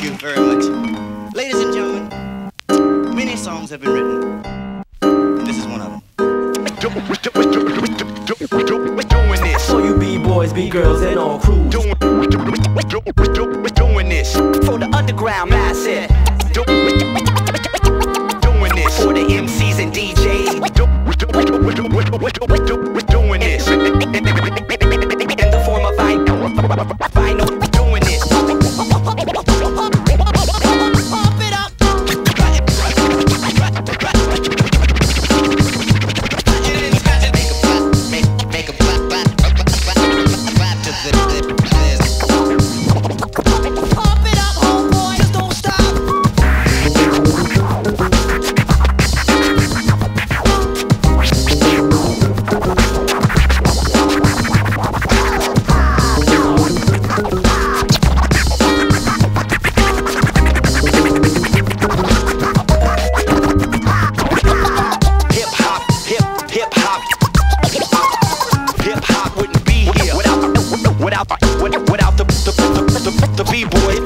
Thank you very much. Ladies and gentlemen, many songs have been written. And this is one of them. Doing this. So you B-boys, B-girls, and all crews. Doing, doing this. For the underground masses. hop, hip hop wouldn't be here without without without the the the, the, the, the b boy.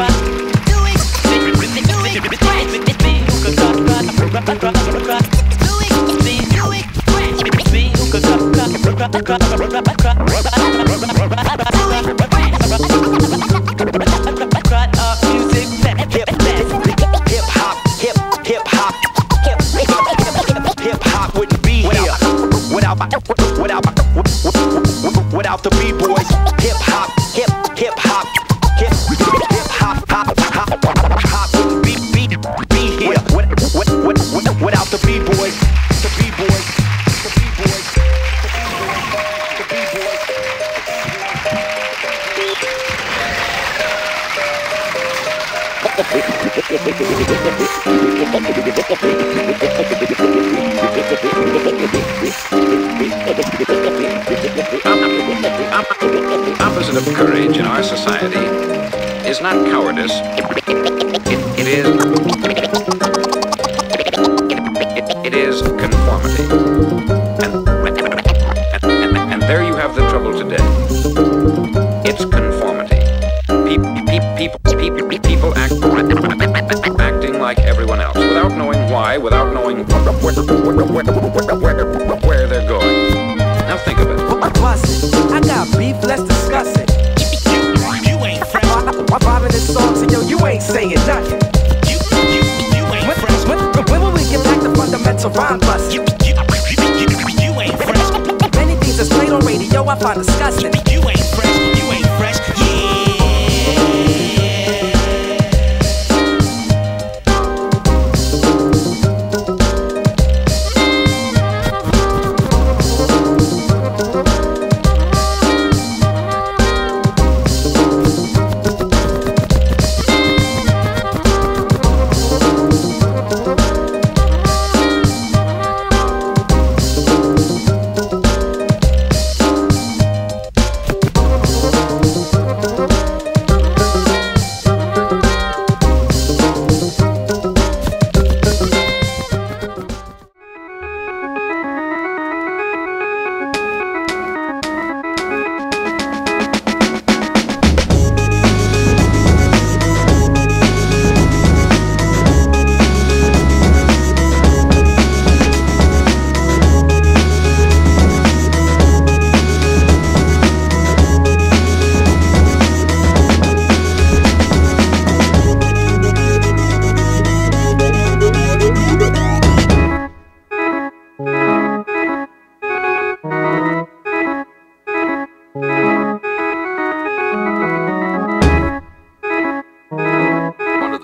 back. The opposite of courage in our society is not cowardice. it, it is... I find disgusting.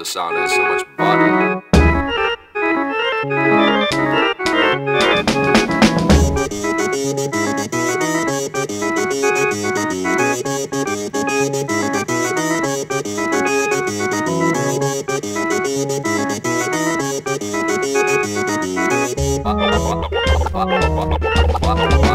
sound has so much body. Wow.